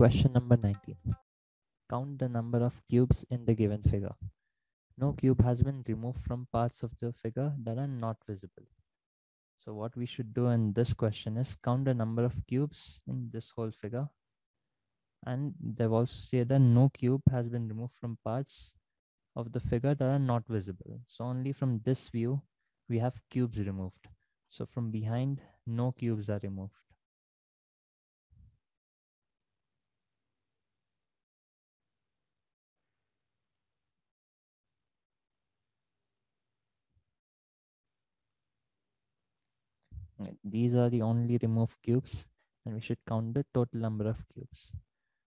Question number 19. Count the number of cubes in the given figure. No cube has been removed from parts of the figure that are not visible. So what we should do in this question is count the number of cubes in this whole figure. And they've also said that no cube has been removed from parts of the figure that are not visible. So only from this view, we have cubes removed. So from behind, no cubes are removed. These are the only removed cubes and we should count the total number of cubes.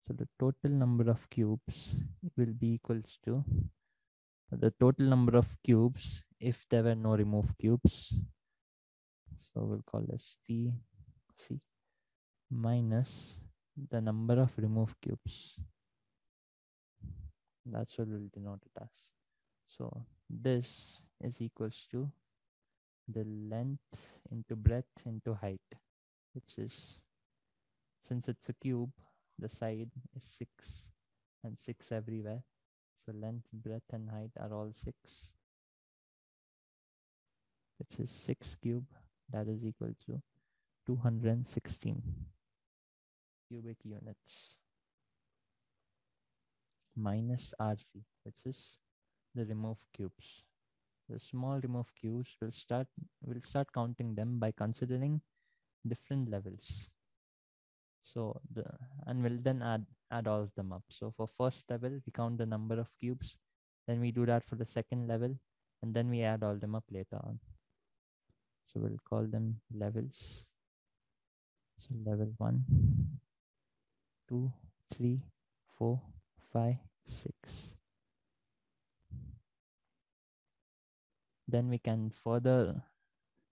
So the total number of cubes will be equals to the total number of cubes if there were no removed cubes. So we'll call this T C minus the number of removed cubes. That's what we'll denote it as. So this is equals to the length into breadth into height, which is, since it's a cube, the side is 6 and 6 everywhere. So length, breadth and height are all 6, which is 6 cube, that is equal to 216 cubic units minus RC, which is the removed cubes the small remove cubes will start will start counting them by considering different levels. So the and we'll then add add all of them up. So for first level we count the number of cubes then we do that for the second level and then we add all them up later on. So we'll call them levels. So level one two three four five six Then we can further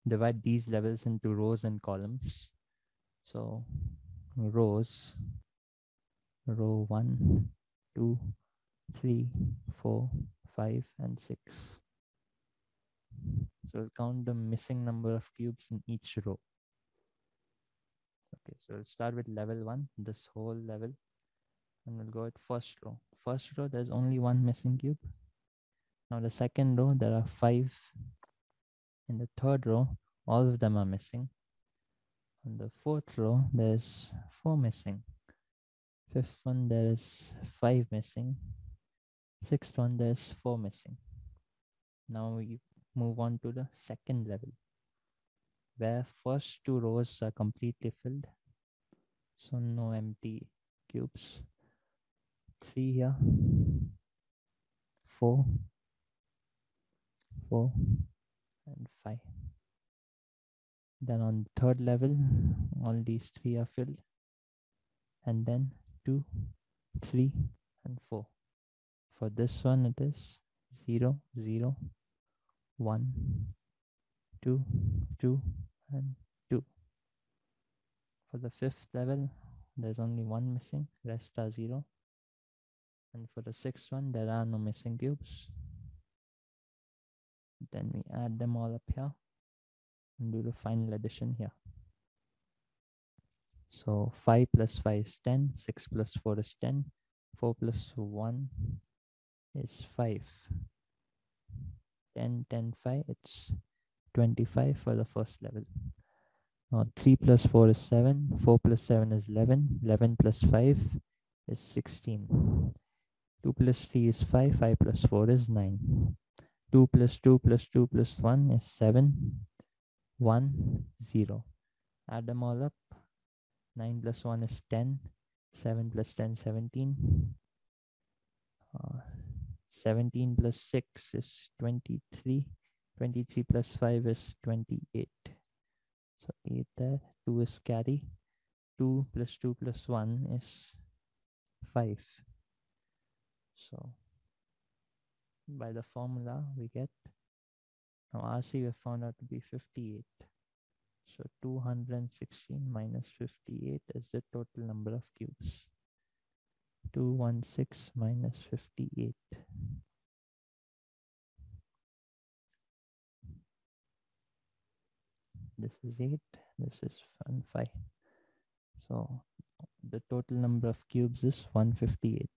divide these levels into rows and columns. So rows, row one, two, three, four, five, and six. So we'll count the missing number of cubes in each row. Okay, so we'll start with level one, this whole level, and we'll go at first row. First row, there's only one missing cube. Now the second row, there are five. In the third row, all of them are missing. On the fourth row, there's four missing. Fifth one, there is five missing. Sixth one, there's four missing. Now we move on to the second level, where first two rows are completely filled. So no empty cubes. Three here, four, 4 and 5 then on third level all these three are filled. And then 2 3 and 4 for this one it is 0 0 1 2 2 and 2 for the fifth level there's only one missing. Rest are 0 and for the sixth one there are no missing cubes then we add them all up here and do the final addition here. So 5 plus 5 is 10, 6 plus 4 is 10, 4 plus 1 is 5. 10, 10, 5, it's 25 for the first level. Now 3 plus 4 is 7, 4 plus 7 is 11, 11 plus 5 is 16. 2 plus 3 is 5, 5 plus 4 is 9. 2 plus 2 plus 2 plus 1 is 7. 1, 0. Add them all up. 9 plus 1 is 10. 7 plus 10, 17. Uh, 17 plus 6 is 23. 23 plus 5 is 28. So 8 there. 2 is carry. 2 plus 2 plus 1 is 5. So by the formula we get. Now RC we found out to be 58 so 216 minus 58 is the total number of cubes. 216 minus 58 this is 8 this is 1 5 so the total number of cubes is 158